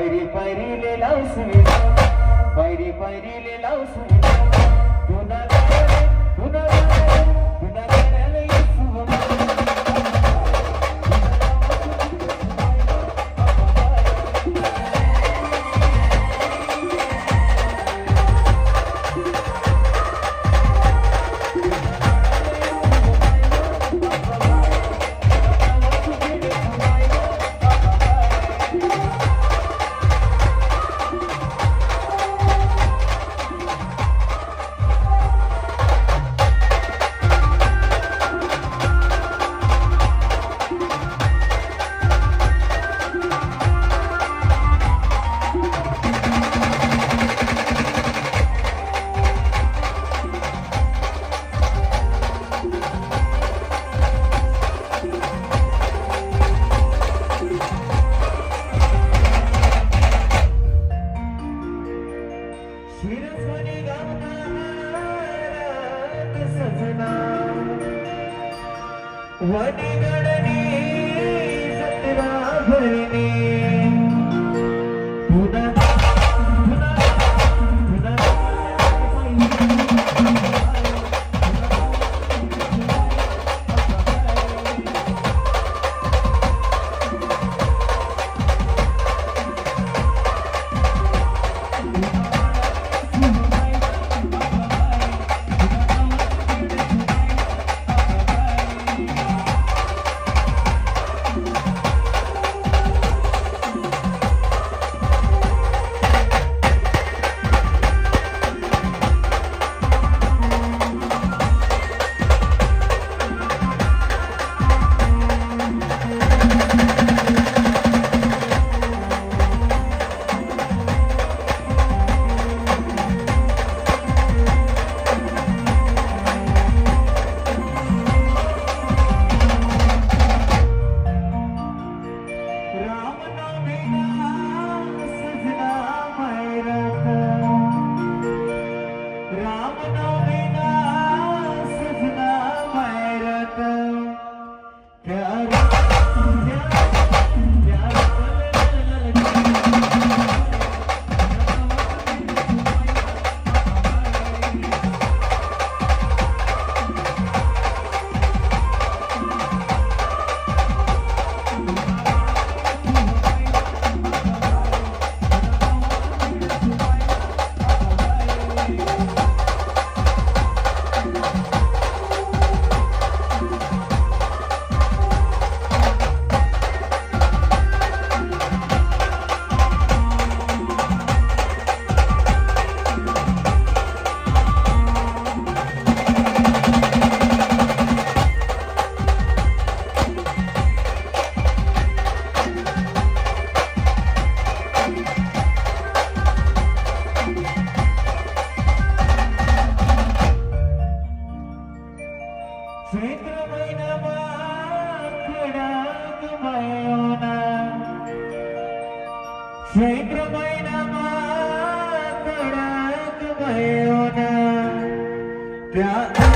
पैरी पैरीले लाउँछु पैरी पैरीले लाउँछु सजना वडी वडी చైత్రమైన మాతడకు భయోనా ప్యాద